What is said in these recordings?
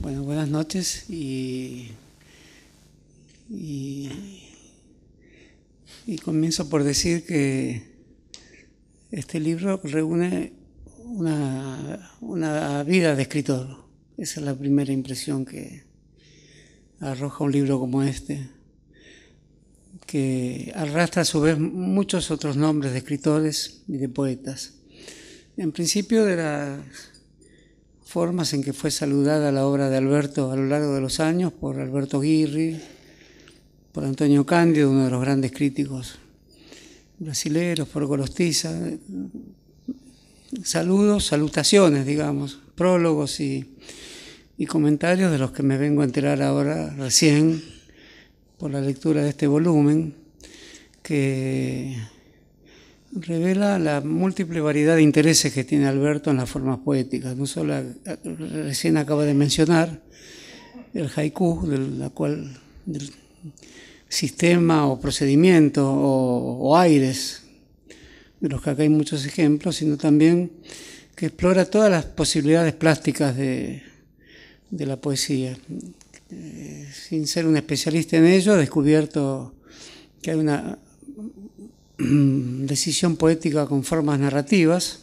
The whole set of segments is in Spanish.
Bueno, buenas noches y, y, y comienzo por decir que este libro reúne una, una vida de escritor. Esa es la primera impresión que arroja un libro como este, que arrastra a su vez muchos otros nombres de escritores y de poetas. En principio de las formas en que fue saludada la obra de Alberto a lo largo de los años por Alberto Guirri, por Antonio Cándido, uno de los grandes críticos brasileros, por Golostiza. Saludos, salutaciones, digamos, prólogos y, y comentarios de los que me vengo a enterar ahora recién por la lectura de este volumen, que revela la múltiple variedad de intereses que tiene Alberto en las formas poéticas. No solo recién acaba de mencionar el haiku, cual, del sistema o procedimiento o, aires, de los que acá hay muchos ejemplos, sino también que explora todas las posibilidades plásticas de, de la poesía. Eh, sin ser un especialista en ello, he descubierto que hay una decisión poética con formas narrativas,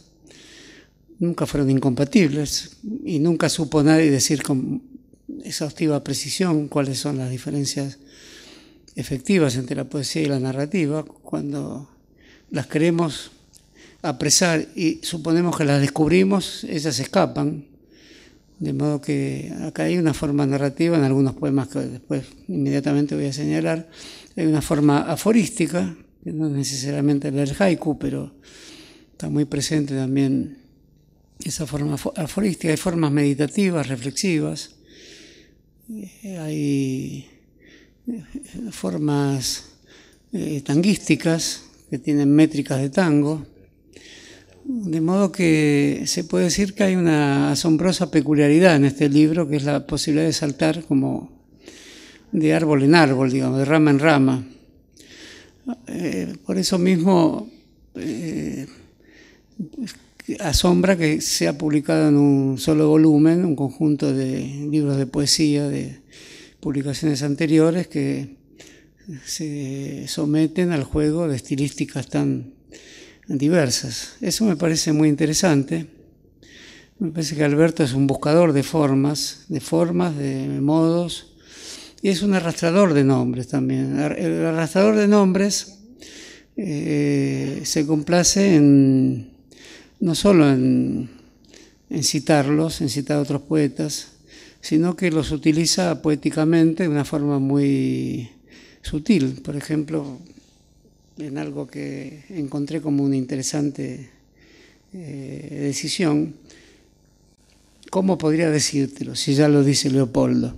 nunca fueron incompatibles y nunca supo nadie decir con exhaustiva precisión cuáles son las diferencias efectivas entre la poesía y la narrativa. Cuando las queremos apresar y suponemos que las descubrimos, ellas escapan. De modo que acá hay una forma narrativa en algunos poemas que después inmediatamente voy a señalar. Hay una forma aforística, no es necesariamente el haiku, pero está muy presente también esa forma aforística. Hay formas meditativas, reflexivas, hay formas eh, tanguísticas que tienen métricas de tango, de modo que se puede decir que hay una asombrosa peculiaridad en este libro, que es la posibilidad de saltar como de árbol en árbol, digamos, de rama en rama. Eh, por eso mismo eh, asombra que sea publicado en un solo volumen, un conjunto de libros de poesía de publicaciones anteriores que se someten al juego de estilísticas tan diversas. Eso me parece muy interesante. Me parece que Alberto es un buscador de formas, de formas, de modos, y es un arrastrador de nombres también. El arrastrador de nombres eh, se complace en, no solo en, citarlos, en citar a otros poetas, sino que los utiliza poéticamente de una forma muy sutil. Por ejemplo, en algo que encontré como una interesante eh, decisión, ¿cómo podría decírtelo si ya lo dice Leopoldo?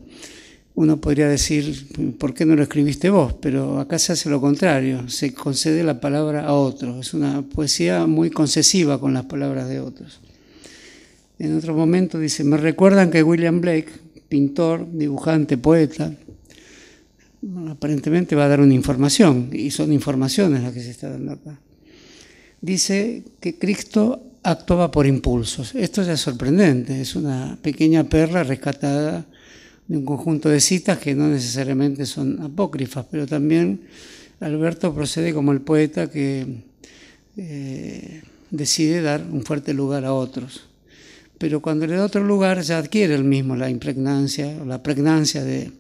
Uno podría decir, ¿por qué no lo escribiste vos? Pero acá se hace lo contrario, se concede la palabra a otro. Es una poesía muy concesiva con las palabras de otros. En otro momento dice, me recuerdan que William Blake, pintor, dibujante, poeta, aparentemente va a dar una información, y son informaciones las que se están dando acá. Dice que Cristo actuaba por impulsos. Esto es sorprendente, es una pequeña perla rescatada de un conjunto de citas que no necesariamente son apócrifas, pero también Alberto procede como el poeta que eh, decide dar un fuerte lugar a otros. Pero cuando le da otro lugar ya adquiere el mismo la impregnancia o la pregnancia de,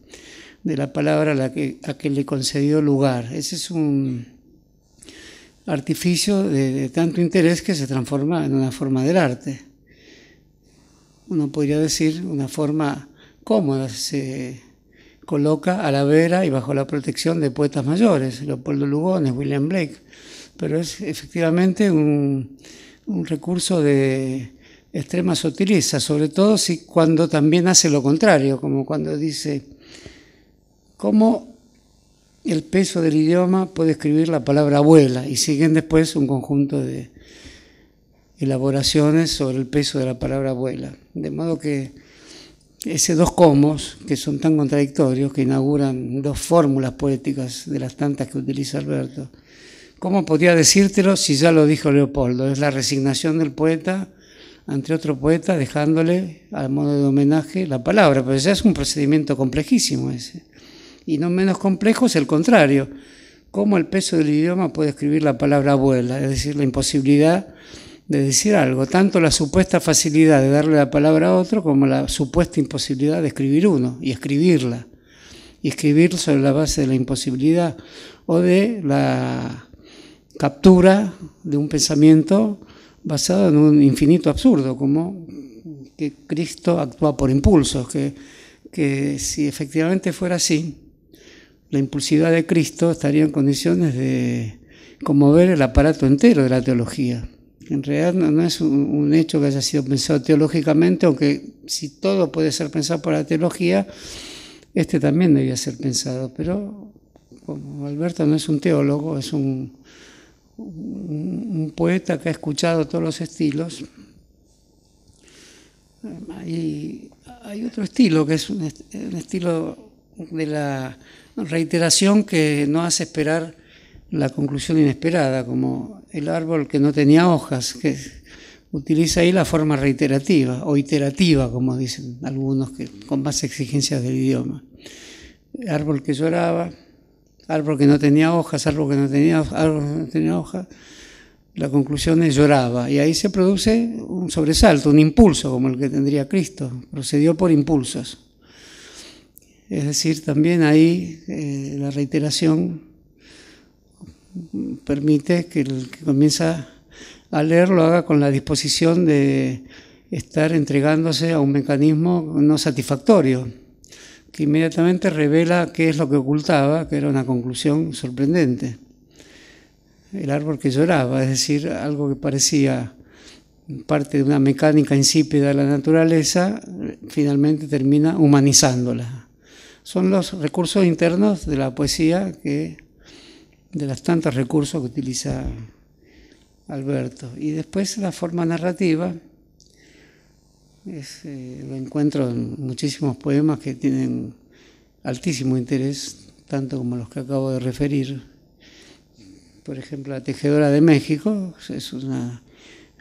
de la palabra a la que, a que le concedió lugar. Ese es un artificio de, de, tanto interés que se transforma en una forma del arte. Uno podría decir una forma cómoda, se coloca a la vera y bajo la protección de poetas mayores, Leopoldo Lugones, William Blake, pero es efectivamente un, un recurso de extrema sutileza, sobre todo si cuando también hace lo contrario, como cuando dice cómo el peso del idioma puede escribir la palabra abuela y siguen después un conjunto de elaboraciones sobre el peso de la palabra abuela. De modo que esos dos comos, que son tan contradictorios, que inauguran dos fórmulas poéticas de las tantas que utiliza Alberto, ¿cómo podría decírtelo si ya lo dijo Leopoldo? Es la resignación del poeta ante otro poeta dejándole a modo de homenaje la palabra, pero ya es un procedimiento complejísimo ese. Y no menos complejo es el contrario, cómo el peso del idioma puede escribir la palabra abuela, es decir, la imposibilidad de decir algo, tanto la supuesta facilidad de darle la palabra a otro como la supuesta imposibilidad de escribir uno y escribirla. Y escribir sobre la base de la imposibilidad o de la captura de un pensamiento basado en un infinito absurdo, como que Cristo actúa por impulsos, que, que si efectivamente fuera así, la impulsividad de Cristo estaría en condiciones de conmover el aparato entero de la teología. En realidad no, es un, hecho que haya sido pensado teológicamente, aunque si todo puede ser pensado por la teología, este también debía ser pensado. Pero como Alberto no es un teólogo, es un, un, poeta que ha escuchado todos los estilos. Hay, hay otro estilo, que es un, estilo de la reiteración que no hace esperar la conclusión inesperada, como el árbol que no tenía hojas, que utiliza ahí la forma reiterativa o iterativa, como dicen algunos que, con más exigencias del idioma. árbol que lloraba, árbol que no tenía hojas, árbol que no tenía, árbol tenía hojas, la conclusión es lloraba. Y ahí se produce un sobresalto, un impulso como el que tendría Cristo. Procedió por impulsos. Es decir, también ahí eh, la reiteración permite que el que comienza a leer lo haga con la disposición de estar entregándose a un mecanismo no satisfactorio que inmediatamente revela qué es lo que ocultaba, que era una conclusión sorprendente. El árbol que lloraba, es decir, algo que parecía parte de una mecánica insípida de la naturaleza, finalmente termina humanizándola. Son los recursos internos de la poesía que, de los tantos recursos que utiliza Alberto. Y después la forma narrativa, eh, lo encuentro en muchísimos poemas que tienen altísimo interés, tanto como los que acabo de referir. Por ejemplo, La Tejedora de México es una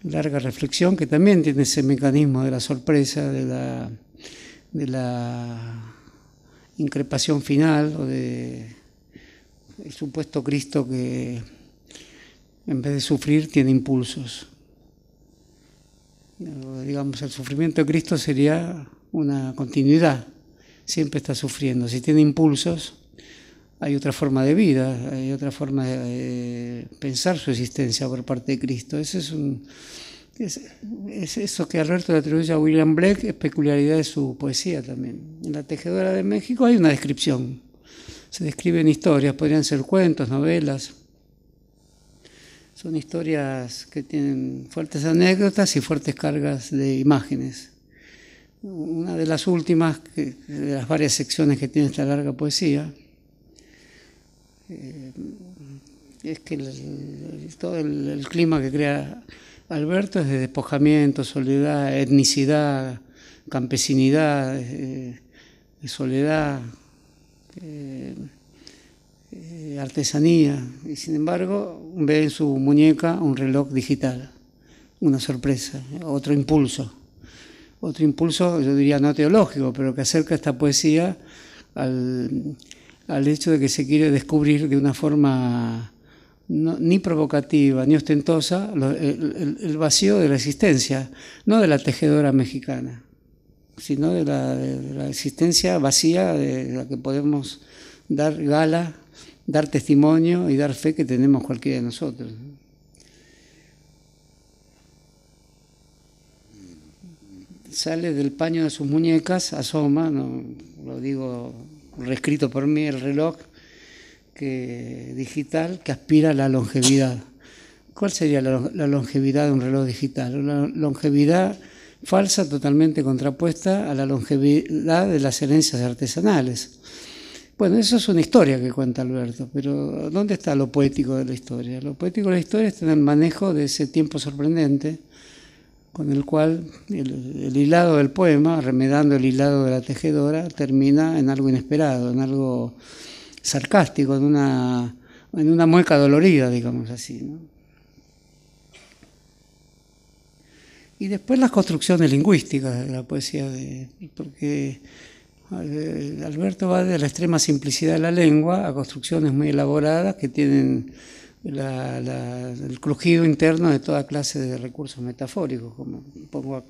larga reflexión que también tiene ese mecanismo de la sorpresa, de la, de la increpación final o de el supuesto Cristo que en vez de sufrir tiene impulsos digamos, el sufrimiento de Cristo sería una continuidad, siempre está sufriendo. Si tiene impulsos, hay otra forma de vida, hay otra forma de pensar su existencia por parte de Cristo. Ese es, un, es, eso que Alberto le atribuye a William Blake, es peculiaridad de su poesía también. En La Tejedora de México hay una descripción. Se describen historias, podrían ser cuentos, novelas, son historias que tienen fuertes anécdotas y fuertes cargas de imágenes. Una de las últimas, de las varias secciones que tiene esta larga poesía, eh, es que todo el, clima que crea Alberto es de despojamiento, soledad, etnicidad, campesinidad, eh, soledad. Eh, artesanía, y sin embargo ve en su muñeca un reloj digital, una sorpresa, otro impulso, otro impulso, yo diría no teológico, pero que acerca esta poesía al, hecho de que se quiere descubrir de una forma ni provocativa ni ostentosa el, vacío de la existencia, no de la tejedora mexicana, sino de la, la existencia vacía de la que podemos dar gala dar testimonio y dar fe que tenemos cualquiera de nosotros. Sale del paño de sus muñecas, asoma, lo digo reescrito por mí, el reloj que, digital que aspira a la longevidad. ¿Cuál sería la, la longevidad de un reloj digital? Una longevidad falsa totalmente contrapuesta a la longevidad de las herencias artesanales. Bueno, eso es una historia que cuenta Alberto, pero ¿dónde está lo poético de la historia? Lo poético de la historia está en el manejo de ese tiempo sorprendente con el cual el, hilado del poema, remedando el hilado de la tejedora, termina en algo inesperado, en algo sarcástico, en una, en una mueca dolorida, digamos así. Y después las construcciones lingüísticas de la poesía, de, porque eh, Alberto va de la extrema simplicidad de la lengua a construcciones muy elaboradas que tienen el crujido interno de toda clase de recursos metafóricos, como pongo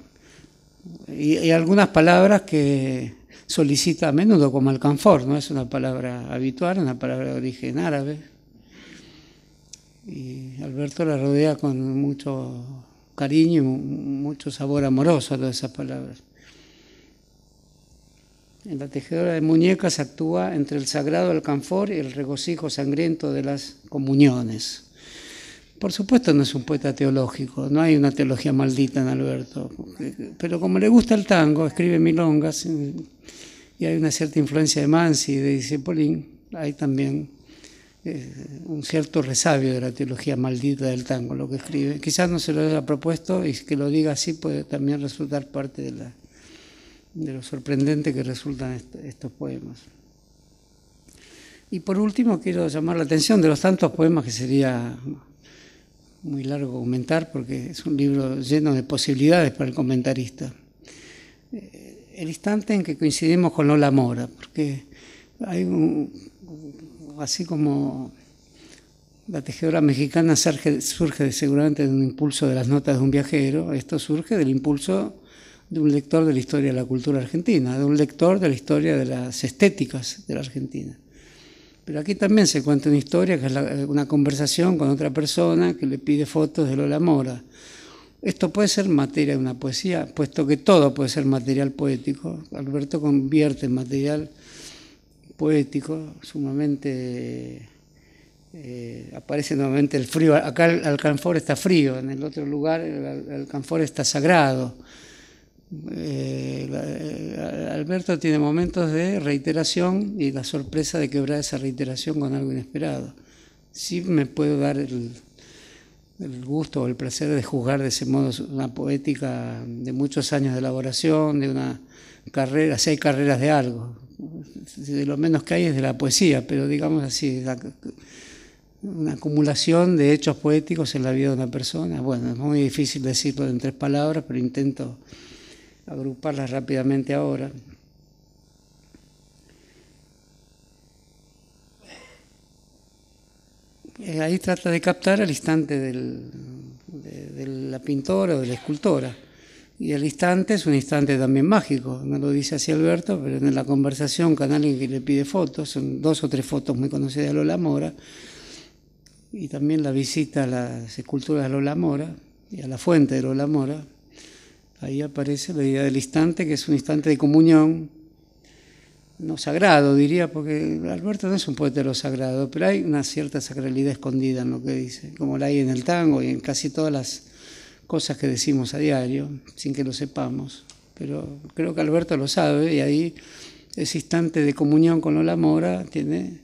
y, y, algunas palabras que solicita a menudo, como alcanfor, no es una palabra habitual, una palabra de origen árabe. Y Alberto la rodea con mucho cariño y mucho sabor amoroso a todas esas palabras. En la tejedora de muñecas actúa entre el sagrado alcanfor y el regocijo sangriento de las comuniones. Por supuesto no es un poeta teológico, no hay una teología maldita en Alberto, pero como le gusta el tango, escribe milongas y hay una cierta influencia de Mansi y de Disciplín, hay también eh, un cierto resabio de la teología maldita del tango, lo que escribe. Quizás no se lo haya propuesto y que lo diga así puede también resultar parte de lo sorprendente que resultan estos poemas. Y por último quiero llamar la atención de los tantos poemas que sería muy largo comentar porque es un libro lleno de posibilidades para el comentarista. Eh, el instante en que coincidimos con Lola Mora, porque hay un, así como la tejedora mexicana surge, surge seguramente de un impulso de las notas de un viajero, esto surge del impulso de un lector de la historia de la cultura argentina, de un lector de la historia de las estéticas de la Argentina. Pero aquí también se cuenta una historia que es una conversación con otra persona que le pide fotos de Lola Mora. Esto puede ser materia de una poesía, puesto que todo puede ser material poético. Alberto convierte en material poético sumamente... Eh, aparece nuevamente el frío. Acá el alcanfor está frío, en el otro lugar el alcanfor está sagrado. Eh, Alberto tiene momentos de reiteración y la sorpresa de quebrar esa reiteración con algo inesperado. Sí me puedo dar el, gusto o el placer de juzgar de ese modo una poética de muchos años de elaboración, de una carrera, si hay carreras de algo. De lo menos que hay es de la poesía, pero digamos así, una acumulación de hechos poéticos en la vida de una persona. Bueno, es muy difícil decirlo en tres palabras, pero intento agruparlas rápidamente ahora. Eh, ahí trata de captar el instante de, la pintora o de la escultora. Y el instante es un instante también mágico, no lo dice así Alberto, pero en la conversación con alguien que le pide fotos, son dos o tres fotos muy conocidas de Lola Mora, y también la visita a las esculturas de Lola Mora y a la fuente de Lola Mora, Ahí aparece la idea del instante, que es un instante de comunión, no sagrado, diría, porque Alberto no es un poeta de lo sagrado, pero hay una cierta sacralidad escondida en lo que dice, como la hay en el tango y en casi todas las cosas que decimos a diario, sin que lo sepamos. Pero creo que Alberto lo sabe y ahí ese instante de comunión con Lola Mora tiene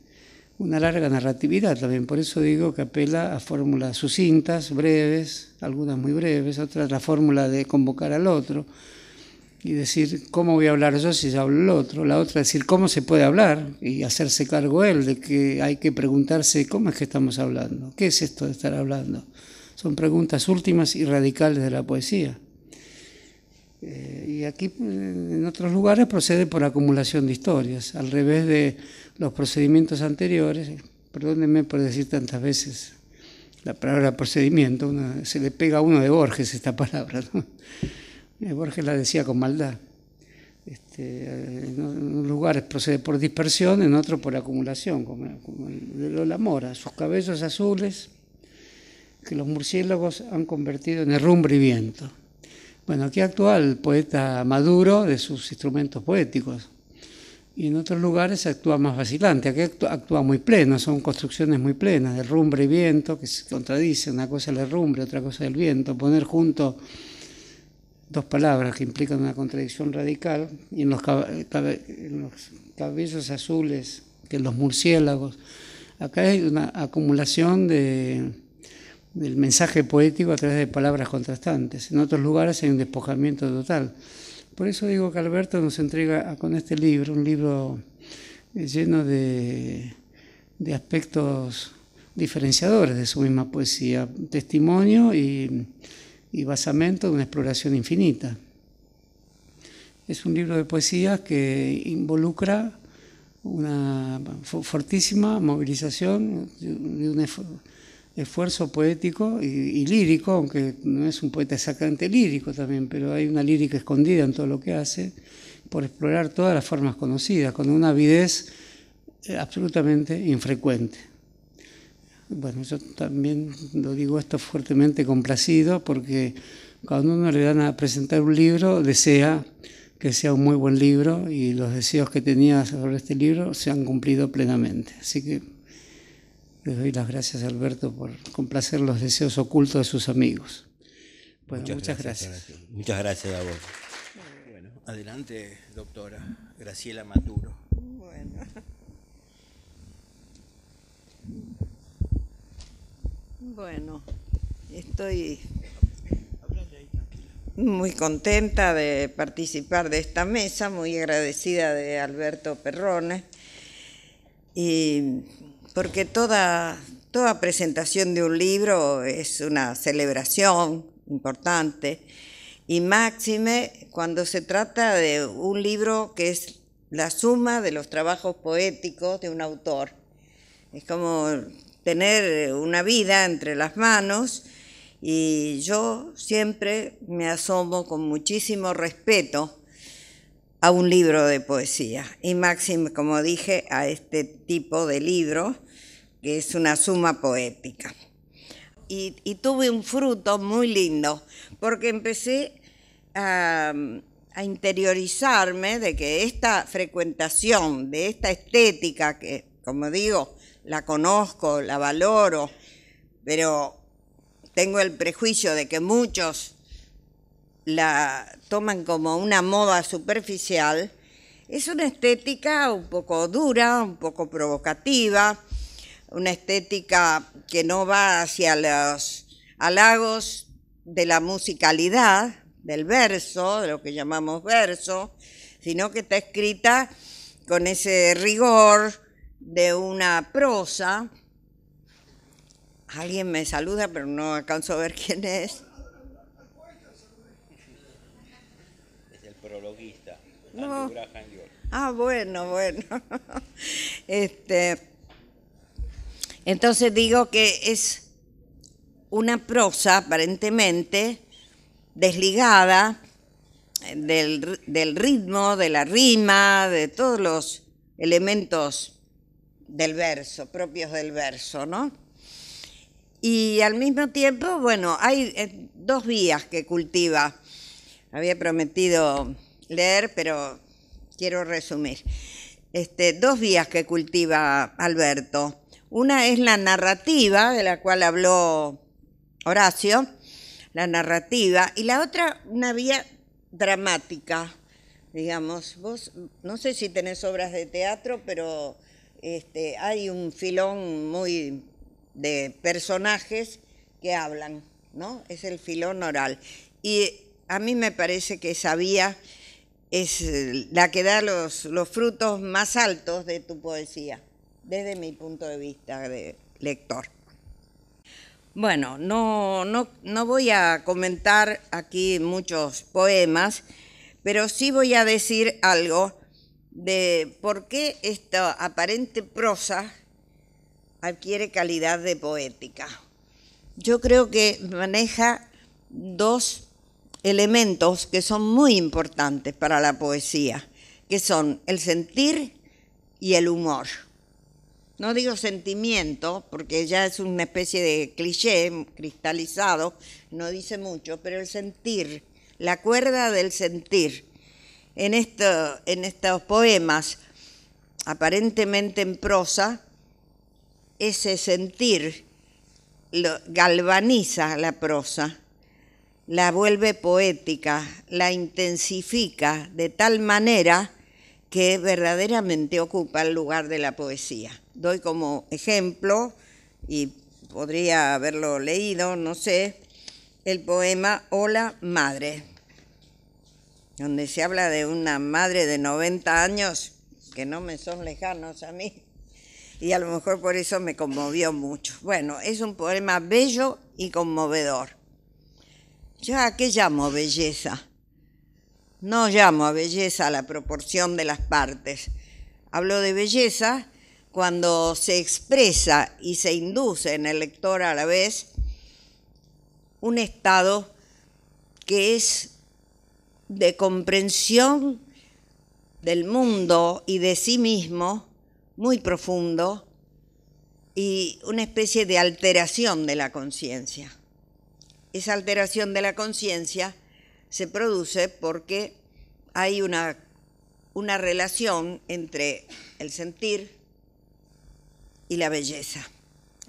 una larga narratividad también, por eso digo que apela a fórmulas sucintas, breves, algunas muy breves, otras la fórmula de convocar al otro y decir cómo voy a hablar yo si ya hablo el otro, la otra decir cómo se puede hablar y hacerse cargo él de que hay que preguntarse cómo es que estamos hablando, qué es esto de estar hablando. Son preguntas últimas y radicales de la poesía. Eh, y aquí en otros lugares procede por acumulación de historias, al revés de los procedimientos anteriores, perdónenme por decir tantas veces la palabra procedimiento, se le pega a uno de Borges esta palabra, eh, Borges la decía con maldad. Este, en unos lugares procede por dispersión, en otros por acumulación, como, el de Lola Mora, sus cabellos azules que los murciélagos han convertido en herrumbre y viento. Bueno, aquí actúa el poeta maduro de sus instrumentos poéticos, y en otros lugares actúa más vacilante. Aquí actúa, muy pleno, son construcciones muy plenas, de rumbre y viento, que se contradicen, una cosa es el rumbre, otra cosa es el viento. Poner junto dos palabras que implican una contradicción radical, y en los, cabellos azules, que en los murciélagos, acá hay una acumulación de, del mensaje poético a través de palabras contrastantes. En otros lugares hay un despojamiento total. Por eso digo que Alberto nos entrega con este libro, un libro eh, lleno de, aspectos diferenciadores de su misma poesía, testimonio y, y basamento de una exploración infinita. Es un libro de poesías que involucra una fortísima movilización de un esfuerzo poético y, lírico, aunque no es un poeta exactamente lírico también, pero hay una lírica escondida en todo lo que hace, por explorar todas las formas conocidas, con una avidez eh, absolutamente infrecuente. Bueno, yo también lo digo esto fuertemente complacido porque cuando uno le dan a presentar un libro, desea que sea un muy buen libro y los deseos que tenía sobre este libro se han cumplido plenamente. Así que le doy las gracias a Alberto por complacer los deseos ocultos de sus amigos. Bueno, muchas, gracias. Muchas gracias a vos. Bueno, adelante, doctora Graciela Maturo. Bueno. Bueno, estoy muy contenta de participar de esta mesa, muy agradecida de Alberto Perrone, y porque toda, toda presentación de un libro es una celebración importante, y máxime cuando se trata de un libro que es la suma de los trabajos poéticos de un autor. Es como tener una vida entre las manos y yo siempre me asomo con muchísimo respeto a un libro de poesía. Y máximo, como dije, a este tipo de libro, que es una suma poética. Y, tuve un fruto muy lindo, porque empecé a interiorizarme de que esta frecuentación, de esta estética, que como digo, la conozco, la valoro, pero tengo el prejuicio de que muchos la toman como una moda superficial, es una estética un poco dura, un poco provocativa, una estética que no va hacia los halagos de la musicalidad, del verso, de lo que llamamos verso, sino que está escrita con ese rigor de una prosa Alguien me saluda, pero no alcanzo a ver quién es. Es el prologuista. No. Ah, bueno, bueno. Este, entonces digo que es una prosa aparentemente desligada del, del ritmo, de la rima, de todos los elementos del verso, propios del verso, ¿no? Y al mismo tiempo, bueno, hay eh, dos vías que cultiva. Había prometido leer, pero quiero resumir. Este, dos vías que cultiva Alberto. Una es la narrativa, de la cual habló Horacio, la narrativa, y la otra una vía dramática, digamos. Vos, no sé si tenés obras de teatro, pero este, hay un filón muy de personajes que hablan, ¿no? Es el filón oral. Y a mí me parece que esa vía es eh, la que da los, los frutos más altos de tu poesía, desde mi punto de vista de lector. Bueno, no, no, no voy a comentar aquí muchos poemas, pero sí voy a decir algo de por qué esta aparente prosa adquiere calidad de poética. Yo creo que maneja dos elementos que son muy importantes para la poesía, que son el sentir y el humor. No digo sentimiento, porque ya es una especie de cliché cristalizado, no dice mucho, pero el sentir, la cuerda del sentir. En, esto, en estos poemas, aparentemente en prosa, ese sentir galvaniza la prosa, la vuelve poética, la intensifica de tal manera que verdaderamente ocupa el lugar de la poesía. Doy como ejemplo, y podría haberlo leído, no sé, el poema Hola Madre, donde se habla de una madre de 90 años que no me son lejanos a mí, y a lo mejor por eso me conmovió mucho. Bueno, es un poema bello y conmovedor. ¿Ya a qué llamo belleza? No llamo a belleza a la proporción de las partes. Hablo de belleza cuando se expresa y se induce en el lector a la vez un estado que es de comprensión del mundo y de sí mismo muy profundo y una especie de alteración de la conciencia. Esa alteración de la conciencia se produce porque hay una, una relación entre el sentir y la belleza.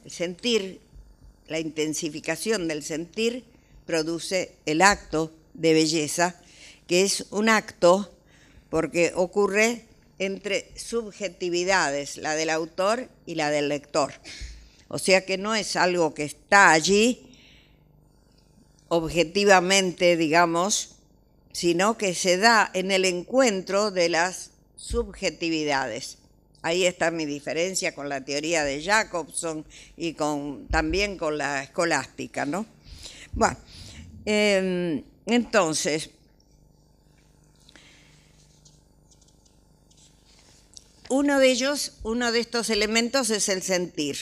El sentir, la intensificación del sentir, produce el acto de belleza, que es un acto porque ocurre entre subjetividades, la del autor y la del lector. O sea que no es algo que está allí objetivamente, digamos, sino que se da en el encuentro de las subjetividades. Ahí está mi diferencia con la teoría de Jacobson y con, también con la escolástica, ¿no? Bueno, em, entonces, uno de ellos, uno de estos elementos es el sentir.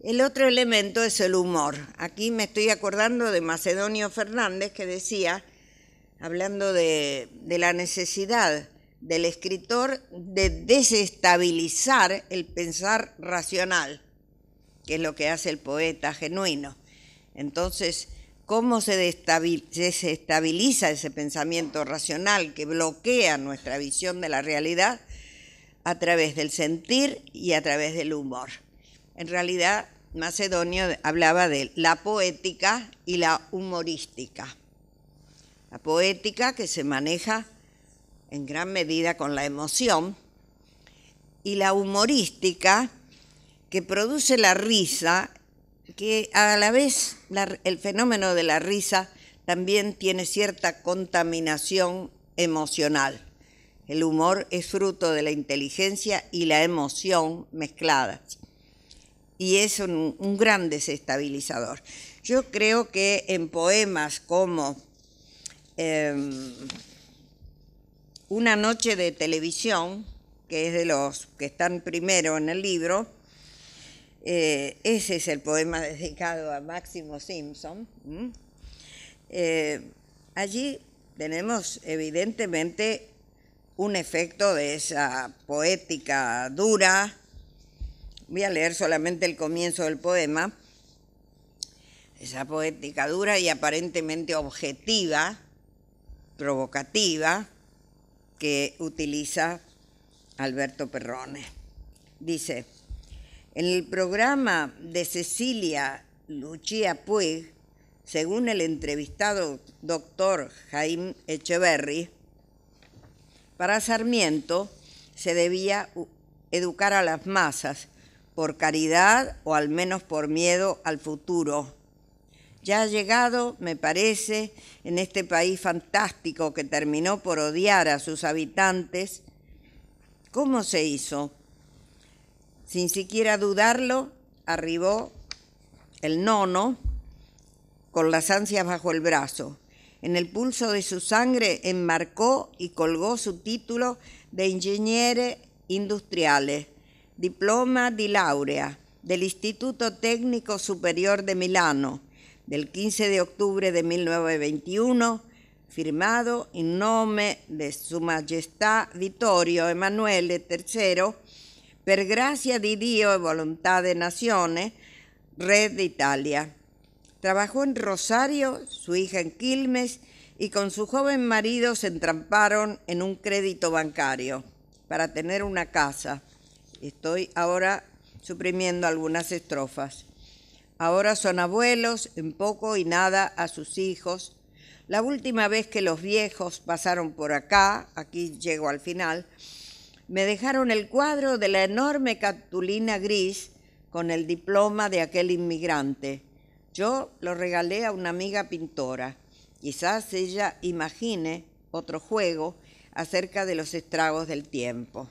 El otro elemento es el humor. Aquí me estoy acordando de Macedonio Fernández que decía, hablando de, de la necesidad del escritor de desestabilizar el pensar racional, que es lo que hace el poeta genuino. Entonces, ¿cómo se desestabiliza ese pensamiento racional que bloquea nuestra visión de la realidad? A través del sentir y a través del humor. En realidad, Macedonio hablaba de la poética y la humorística. La poética que se maneja en gran medida con la emoción y la humorística que produce la risa, que a la vez el fenómeno de la risa también tiene cierta contaminación emocional. El humor es fruto de la inteligencia y la emoción mezcladas. Y es un, gran desestabilizador. Yo creo que en poemas como em, Una noche de televisión, que es de los que están primero en el libro, eh, ese es el poema dedicado a Máximo Simpson. Eh, allí tenemos evidentemente un efecto de esa poética dura. Voy a leer solamente el comienzo del poema. Esa poética dura y aparentemente objetiva, provocativa, que utiliza Alberto Perrone. Dice, en el programa de Cecilia Lucia Puig, según el entrevistado doctor Jaime Echeverry, para Sarmiento se debía educar a las masas por caridad o al menos por miedo al futuro. Ya ha llegado, me parece, en este país fantástico que terminó por odiar a sus habitantes. ¿Cómo se hizo? Sin siquiera dudarlo, arribó el nono con las ansias bajo el brazo en el pulso de su sangre enmarcó y colgó su título de Ingegnere Industriale, diploma di laurea del Instituto Técnico Superior de Milano, del 15 de octubre de 1921, firmado en nome de Su Majestà Vittorio Emanuele III, per grazia di Dio e volontà de Nazione, Re d'Italia Trabajó en Rosario, su hija en Quilmes y con su joven marido se entramparon en un crédito bancario para tener una casa. Estoy ahora suprimiendo algunas estrofas. Ahora son abuelos, en poco y nada a sus hijos. La última vez que los viejos pasaron por acá, aquí llego al final, me dejaron el cuadro de la enorme cartulina gris con el diploma de aquel inmigrante. Yo lo regalé a una amiga pintora. Quizás ella imagine otro juego acerca de los estragos del tiempo.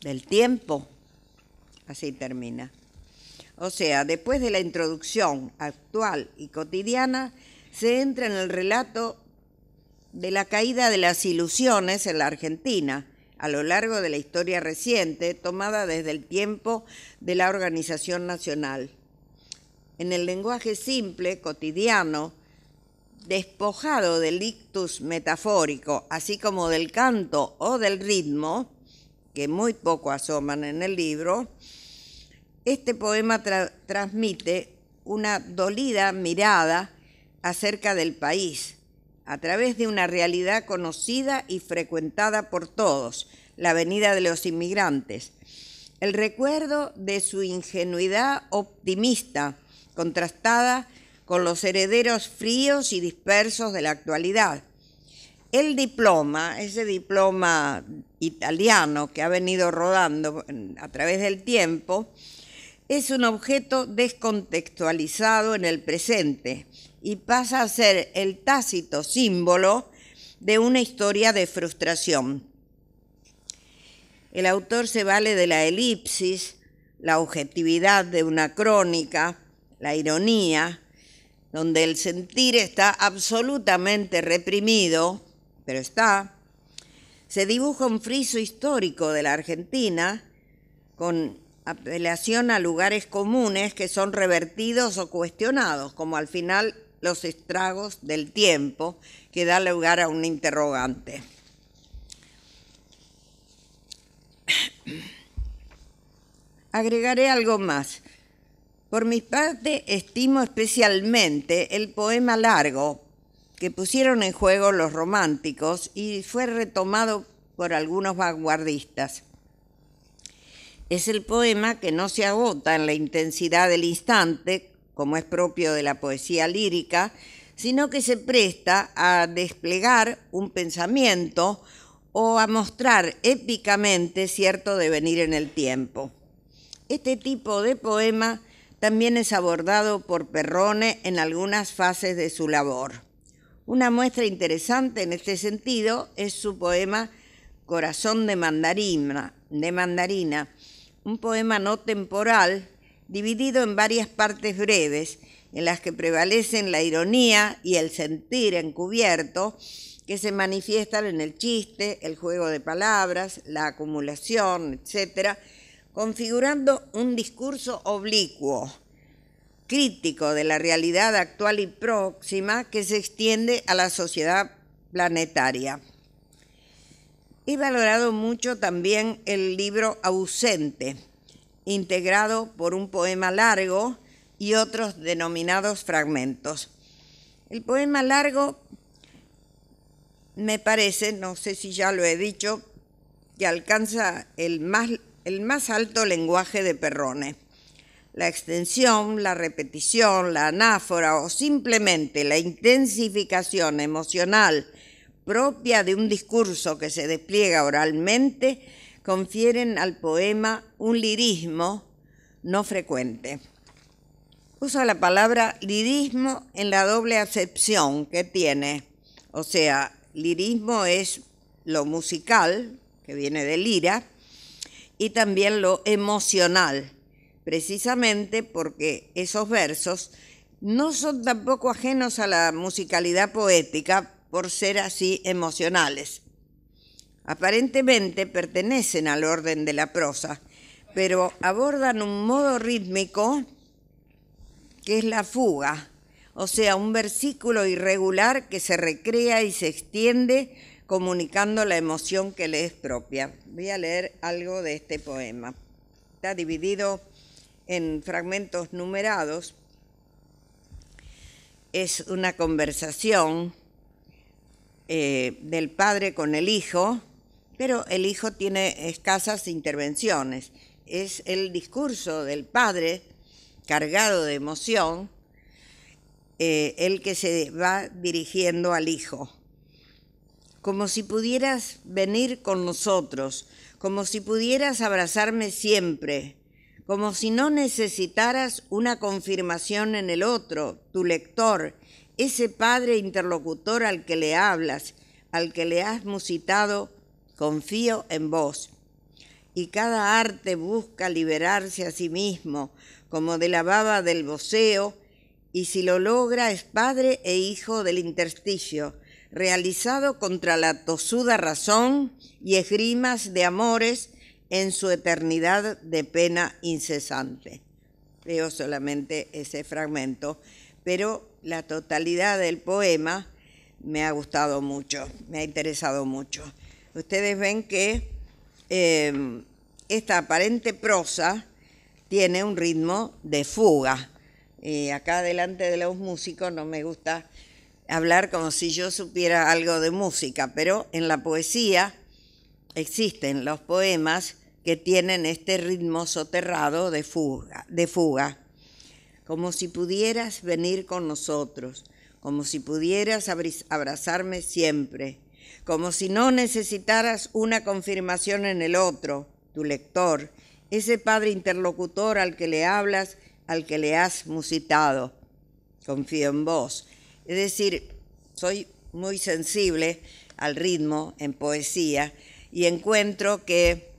Del tiempo, así termina. O sea, después de la introducción actual y cotidiana, se entra en el relato de la caída de las ilusiones en la Argentina a lo largo de la historia reciente, tomada desde el tiempo de la organización nacional. En el lenguaje simple, cotidiano, despojado del ictus metafórico, así como del canto o del ritmo, que muy poco asoman en el libro, este poema transmite una dolida mirada acerca del país, a través de una realidad conocida y frecuentada por todos, la venida de los inmigrantes. El recuerdo de su ingenuidad optimista, contrastada con los herederos fríos y dispersos de la actualidad. El diploma, ese diploma italiano que ha venido rodando a través del tiempo, es un objeto descontextualizado en el presente y pasa a ser el tácito símbolo de una historia de frustración. El autor se vale de la elipsis, la objetividad de una crónica, la ironía, donde el sentir está absolutamente reprimido, pero está, se dibuja un friso histórico de la Argentina con apelación a lugares comunes que son revertidos o cuestionados, como al final los estragos del tiempo, que da lugar a un interrogante. Agregaré algo más. Por mi parte, estimo especialmente el poema largo que pusieron en juego los románticos y fue retomado por algunos vanguardistas. Es el poema que no se agota en la intensidad del instante, como es propio de la poesía lírica, sino que se presta a desplegar un pensamiento o a mostrar épicamente cierto devenir en el tiempo. Este tipo de poema también es abordado por Perrone en algunas fases de su labor. Una muestra interesante en este sentido es su poema Corazón de mandarina, de mandarina un poema no temporal dividido en varias partes breves en las que prevalecen la ironía y el sentir encubierto que se manifiestan en el chiste, el juego de palabras, la acumulación, etc., configurando un discurso oblicuo, crítico de la realidad actual y próxima que se extiende a la sociedad planetaria. He valorado mucho también el libro Ausente, integrado por un poema largo y otros denominados fragmentos. El poema largo me parece, no sé si ya lo he dicho, que alcanza el más, el más alto lenguaje de Perrone. La extensión, la repetición, la anáfora o simplemente la intensificación emocional propia de un discurso que se despliega oralmente, confieren al poema un lirismo no frecuente. Uso la palabra lirismo en la doble acepción que tiene, o sea, lirismo es lo musical, que viene de lira, y también lo emocional, precisamente porque esos versos no son tampoco ajenos a la musicalidad poética, por ser así emocionales. Aparentemente pertenecen al orden de la prosa, pero abordan un modo rítmico que es la fuga, o sea, un versículo irregular que se recrea y se extiende comunicando la emoción que le es propia. Voy a leer algo de este poema. Está dividido en fragmentos numerados. Es una conversación eh, del padre con el hijo, pero el hijo tiene escasas intervenciones. Es el discurso del padre cargado de emoción eh, el que se va dirigiendo al hijo. Como si pudieras venir con nosotros, como si pudieras abrazarme siempre, como si no necesitaras una confirmación en el otro, tu lector, ese padre interlocutor al que le hablas, al que le has musitado, confío en vos. Y cada arte busca liberarse a sí mismo, como de la baba del voceo, y si lo logra es padre e hijo del intersticio, realizado contra la tosuda razón y esgrimas de amores en su eternidad de pena incesante. Leo solamente ese fragmento, pero la totalidad del poema me ha gustado mucho, me ha interesado mucho. Ustedes ven que eh, esta aparente prosa tiene un ritmo de fuga. Y acá delante de los músicos no me gusta hablar como si yo supiera algo de música, pero en la poesía existen los poemas que tienen este ritmo soterrado de fuga, de fuga, como si pudieras venir con nosotros, como si pudieras abrazarme siempre, como si no necesitaras una confirmación en el otro, tu lector, ese padre interlocutor al que le hablas, al que le has musitado. Confío en vos. Es decir, soy muy sensible al ritmo en poesía y encuentro que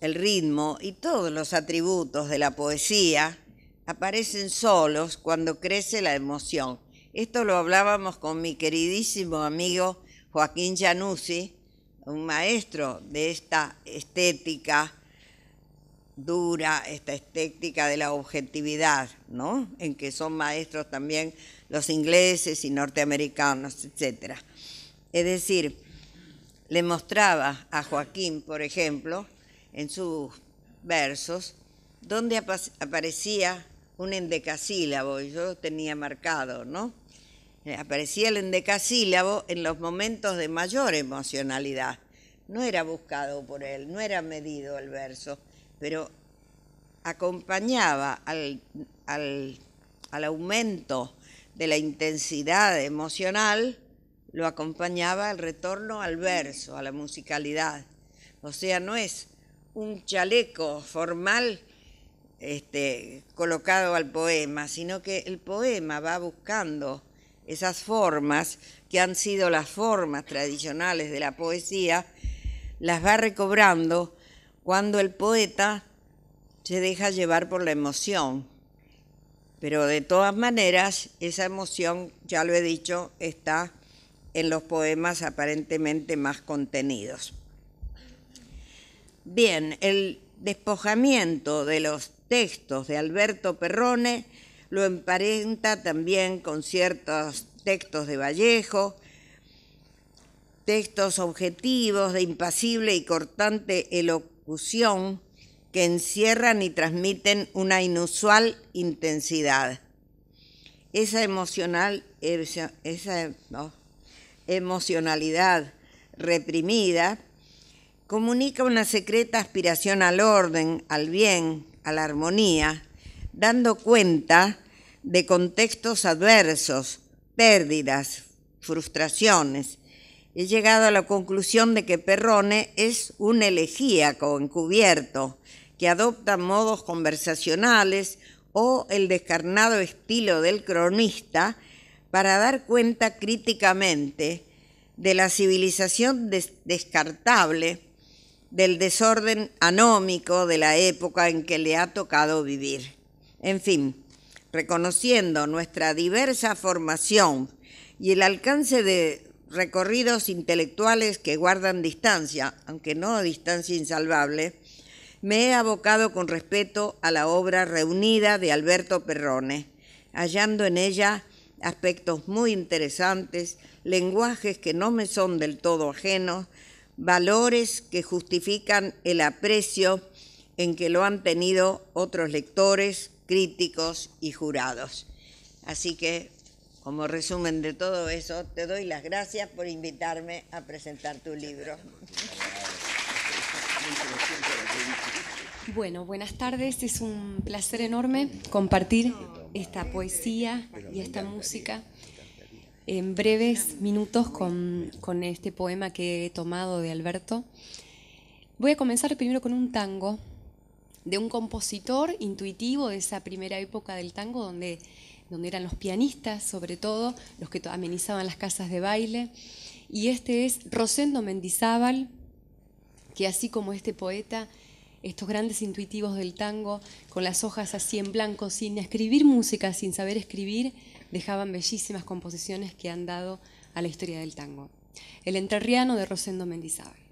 el ritmo y todos los atributos de la poesía aparecen solos cuando crece la emoción. Esto lo hablábamos con mi queridísimo amigo Joaquín Januzzi, un maestro de esta estética dura, esta estética de la objetividad, ¿no? En que son maestros también los ingleses y norteamericanos, etc. Es decir, le mostraba a Joaquín, por ejemplo, en sus versos, donde aparecía un endecasílabo, y yo lo tenía marcado, ¿no? Aparecía el endecasílabo en los momentos de mayor emocionalidad. No era buscado por él, no era medido el verso, pero acompañaba al, al, al aumento de la intensidad emocional, lo acompañaba el retorno al verso, a la musicalidad. O sea, no es un chaleco formal este, colocado al poema, sino que el poema va buscando esas formas que han sido las formas tradicionales de la poesía, las va recobrando cuando el poeta se deja llevar por la emoción. Pero de todas maneras, esa emoción, ya lo he dicho, está en los poemas aparentemente más contenidos. Bien, el despojamiento de los textos de Alberto Perrone lo emparenta también con ciertos textos de Vallejo, textos objetivos de impasible y cortante elocución que encierran y transmiten una inusual intensidad. Esa, emocional, esa emocionalidad reprimida comunica una secreta aspiración al orden, al bien, a la armonía, dando cuenta de contextos adversos, pérdidas, frustraciones. He llegado a la conclusión de que Perrone es un elegíaco encubierto que adopta modos conversacionales o el descarnado estilo del cronista para dar cuenta críticamente de la civilización descartable del desorden anómico de la época en que le ha tocado vivir. En fin, reconociendo nuestra diversa formación y el alcance de recorridos intelectuales que guardan distancia, aunque no distancia insalvable, me he abocado con respeto a la obra reunida de Alberto Perrone, hallando en ella aspectos muy interesantes, lenguajes que no me son del todo ajenos, valores que justifican el aprecio en que lo han tenido otros lectores, críticos y jurados. Así que, como resumen de todo eso, te doy las gracias por invitarme a presentar tu libro. Bueno, buenas tardes. Es un placer enorme compartir esta poesía y esta música en breves minutos con, este poema que he tomado de Alberto. Voy a comenzar primero con un tango de un compositor intuitivo de esa primera época del tango, donde, donde eran los pianistas, sobre todo, los que amenizaban las casas de baile. Y este es Rosendo Mendizábal, que así como este poeta, estos grandes intuitivos del tango, con las hojas así en blanco, sin escribir música, sin saber escribir, dejaban bellísimas composiciones que han dado a la historia del tango. El entrerriano de Rosendo Mendizábal.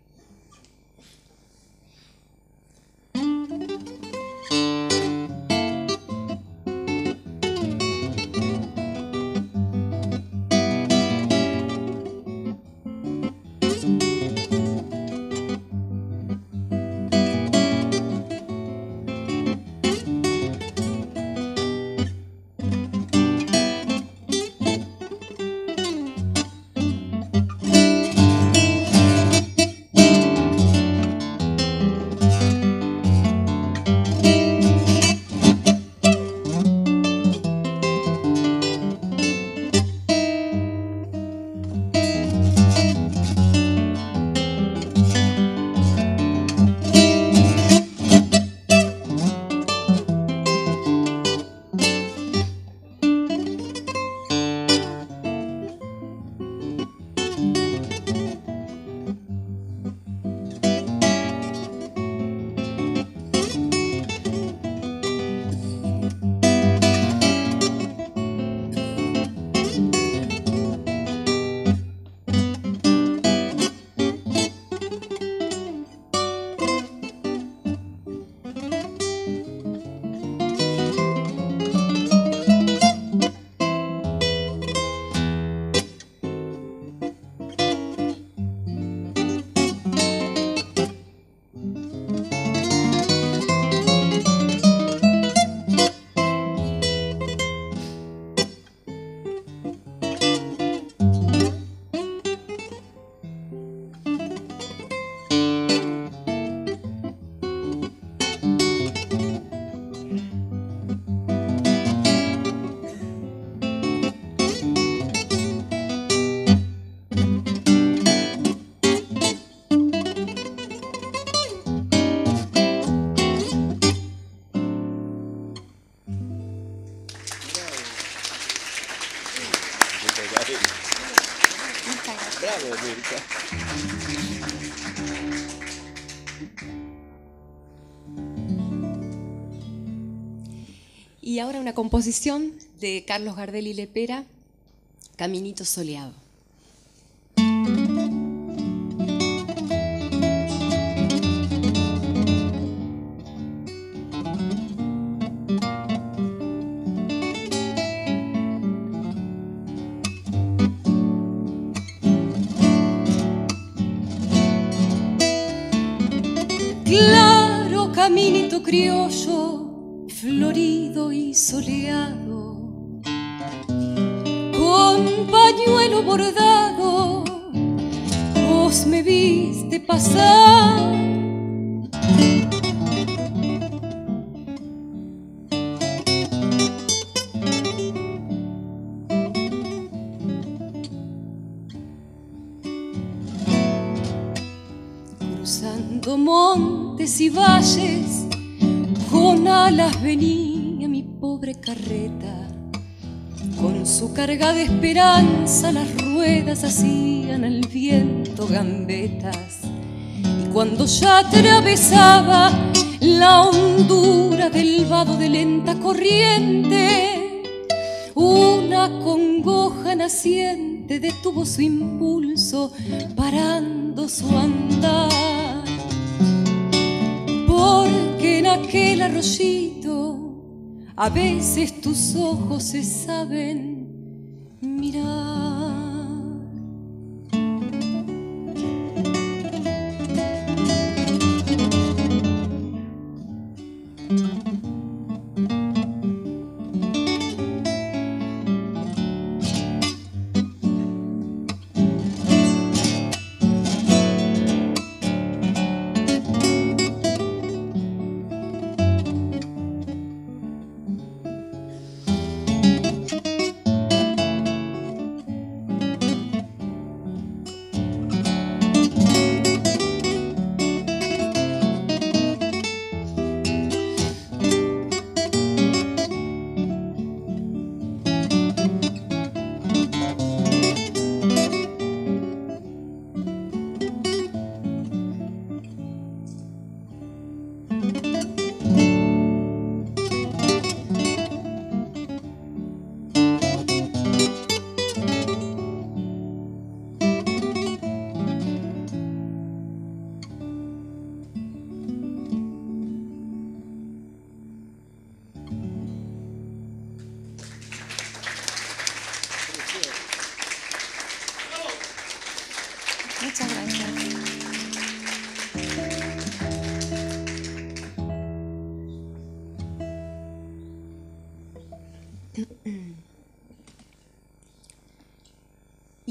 Composición de Carlos Gardel y Lepera, Caminito Soleado. Claro, caminito criollo florido y soleado, con pañuelo bordado, vos me viste pasar. Venía mi pobre carreta, con su carga de esperanza las ruedas hacían al viento gambetas. Y cuando ya atravesaba la hondura del vado de lenta corriente, una congoja naciente detuvo su impulso, parando su andar aquel arroyito a veces tus ojos se saben mirar.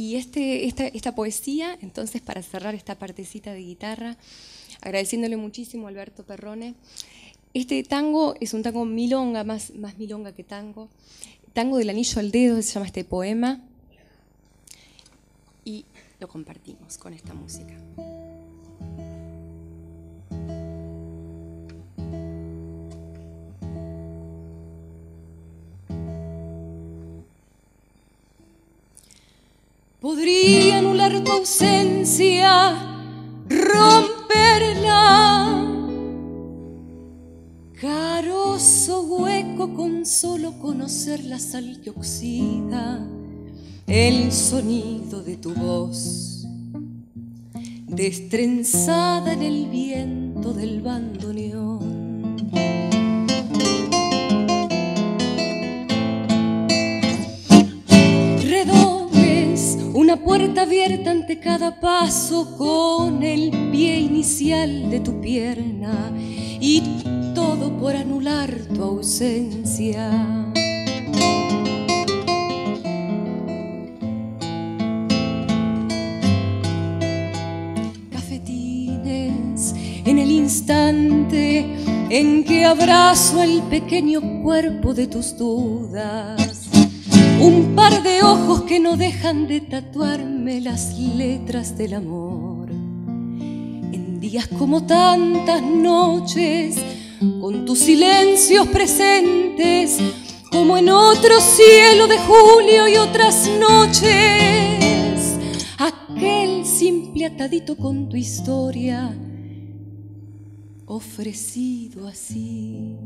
Y este, esta, poesía, entonces, para cerrar esta partecita de guitarra, agradeciéndole muchísimo a Alberto Perrone. Este tango es un tango milonga, más, más milonga que tango. Tango del anillo al dedo se llama este poema. Y lo compartimos con esta música. Podría anular tu ausencia, romperla. Caroso hueco con solo conocer la sal que oxida el sonido de tu voz, destrenzada en el viento del bandoneón. Puerta abierta ante cada paso con el pie inicial de tu pierna y todo por anular tu ausencia. Cafetines en el instante en que abrazo el pequeño cuerpo de tus dudas un par de ojos que no dejan de tatuarme las letras del amor. En días como tantas noches, con tus silencios presentes, como en otro cielo de julio y otras noches, aquel simple atadito con tu historia, ofrecido así.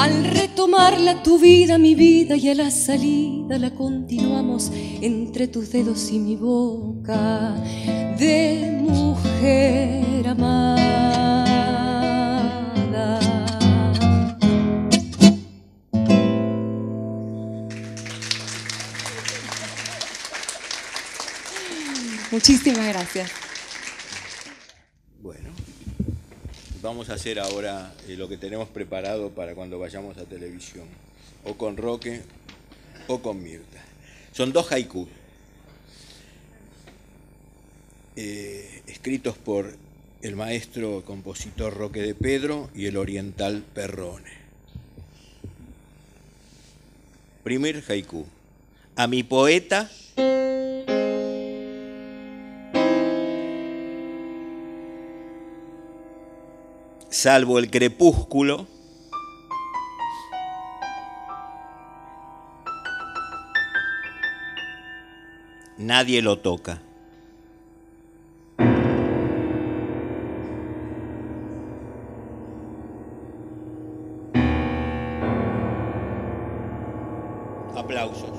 Al retomarla tu vida, mi vida y a la salida la continuamos entre tus dedos y mi boca de mujer amada. Muchísimas gracias. Vamos a hacer ahora eh, lo que tenemos preparado para cuando vayamos a televisión, o con Roque o con Mirta. Son dos haikus, eh, escritos por el maestro compositor Roque de Pedro y el oriental Perrone. Primer haiku. A mi poeta salvo el crepúsculo, nadie lo toca. Aplausos.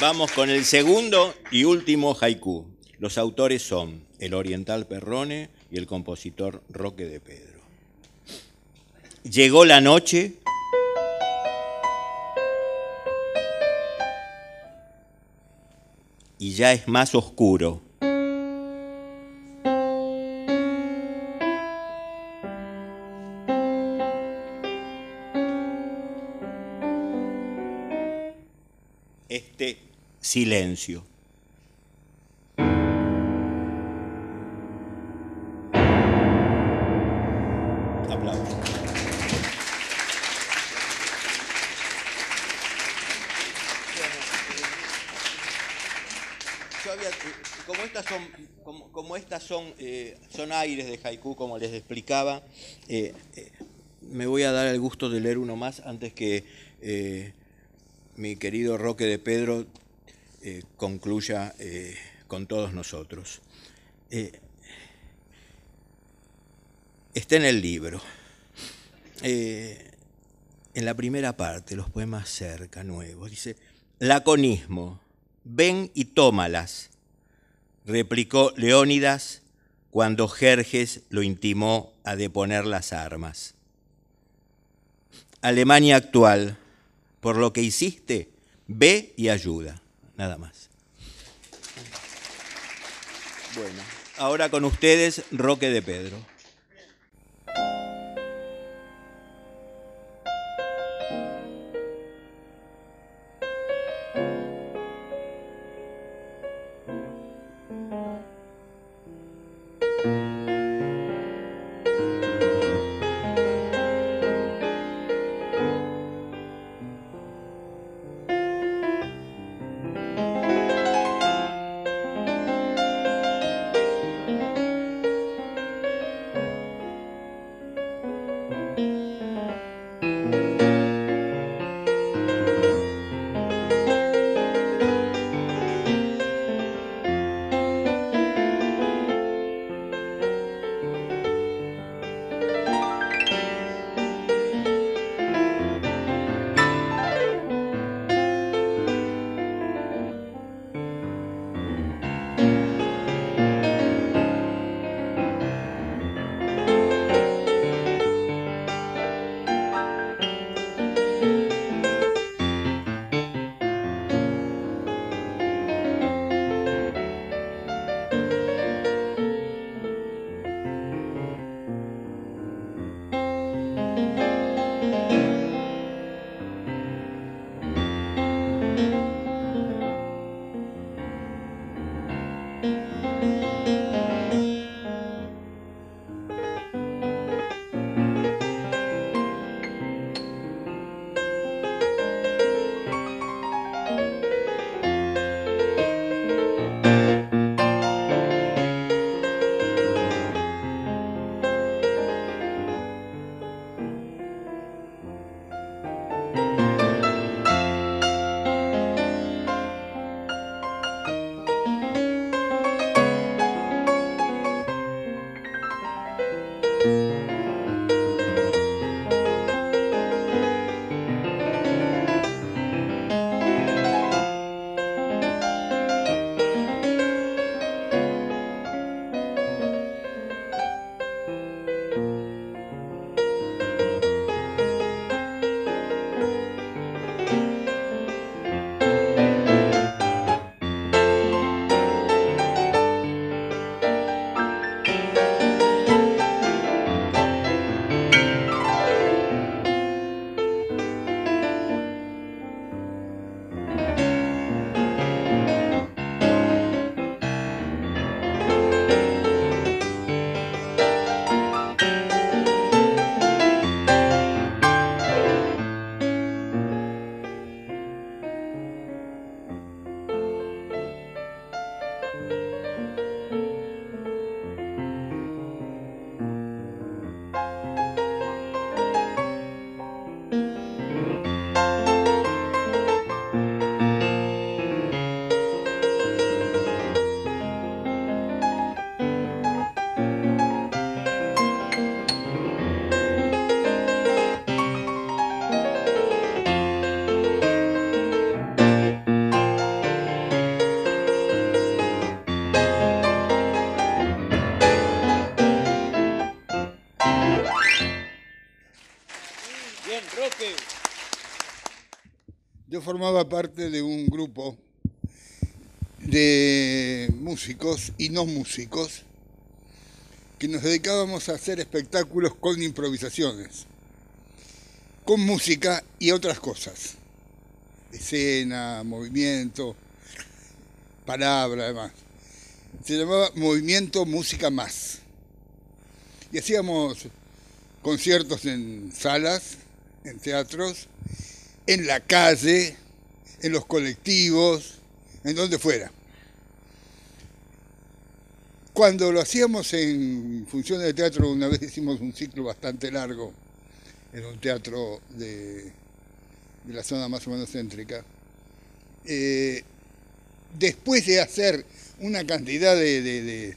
Vamos con el segundo y último haiku. Los autores son el oriental Perrone y el compositor Roque de Pedro. Llegó la noche. Y ya es más oscuro. Este silencio. Son, eh, son aires de haiku, como les explicaba. Eh, eh, me voy a dar el gusto de leer uno más antes que mi querido Roque de Pedro concluya con todos nosotros. está en el libro. en la primera parte, los poemas cerca, nuevos, dice, laconismo, ven y tómalas replicó Leónidas cuando Jerjes lo intimó a deponer las armas. Alemania actual, por lo que hiciste, ve y ayuda, nada más. Bueno, ahora con ustedes, Roque de Pedro. Formaba parte de un grupo de músicos y no músicos que nos dedicábamos a hacer espectáculos con improvisaciones, con música y otras cosas, escena, movimiento, palabra, además. Se llamaba Movimiento Música Más. Y hacíamos conciertos en salas, en teatros, en la calle, en los colectivos, en donde fuera. Cuando lo hacíamos en funciones de teatro, una vez hicimos un ciclo bastante largo en un teatro de, la zona más o menos céntrica. Eh, después de hacer una cantidad de,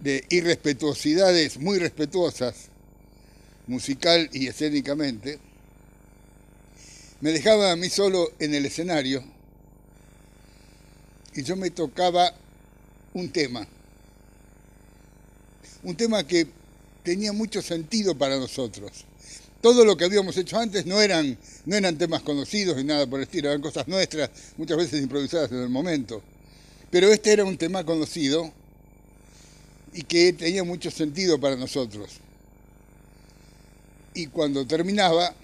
de irrespetuosidades muy respetuosas, musical y escénicamente, me dejaba a mí solo en el escenario y yo me tocaba un tema. Un tema que tenía mucho sentido para nosotros. Todo lo que habíamos hecho antes no eran, no eran temas conocidos ni nada por el estilo, eran cosas nuestras, muchas veces improvisadas en el momento. Pero este era un tema conocido y que tenía mucho sentido para nosotros. Y cuando terminaba,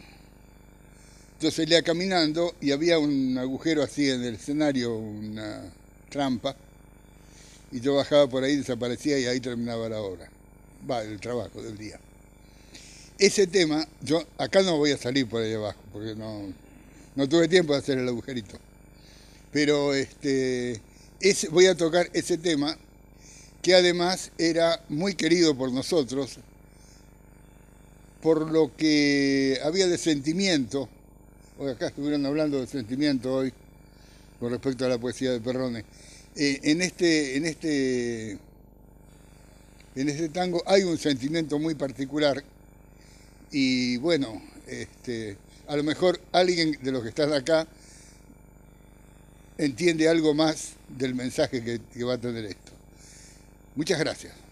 yo salía caminando y había un agujero así en el escenario, una trampa, y yo bajaba por ahí, desaparecía y ahí terminaba la obra, va, el trabajo del día. Ese tema, yo acá no voy a salir por ahí abajo, porque no, no tuve tiempo de hacer el agujerito. Pero este, voy a tocar ese tema que además era muy querido por nosotros, por lo que había de sentimiento, hoy acá estuvieron hablando de sentimiento hoy, con respecto a la poesía de Perrone. Eh, en, este, en, este, en este tango hay un sentimiento muy particular y bueno, este, a lo mejor alguien de los que están acá entiende algo más del mensaje que va a tener esto. Muchas gracias.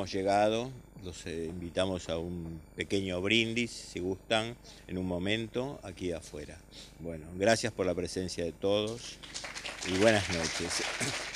Hemos llegado. Los eh, invitamos a un pequeño brindis, si gustan, en un momento, aquí afuera. Bueno, gracias por la presencia de todos y buenas noches.